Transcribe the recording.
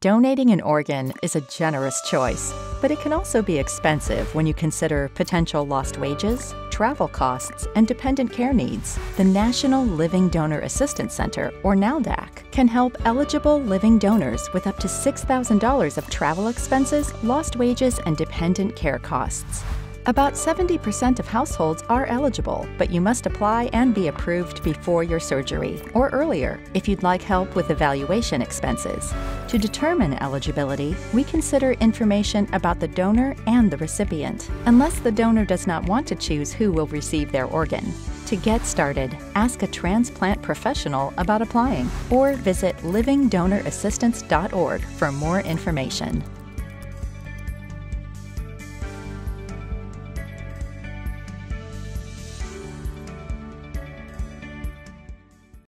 Donating an organ is a generous choice, but it can also be expensive when you consider potential lost wages, travel costs, and dependent care needs. The National Living Donor Assistance Center, or NLDAC, can help eligible living donors with up to $6,000 of travel expenses, lost wages, and dependent care costs. About 70% of households are eligible, but you must apply and be approved before your surgery or earlier if you'd like help with evaluation expenses. To determine eligibility, we consider information about the donor and the recipient, unless the donor does not want to choose who will receive their organ. To get started, ask a transplant professional about applying or visit livingdonorassistance.org for more information.